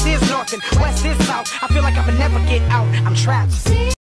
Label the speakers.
Speaker 1: East is north and west is south. I feel like I'ma never get out. I'm trapped.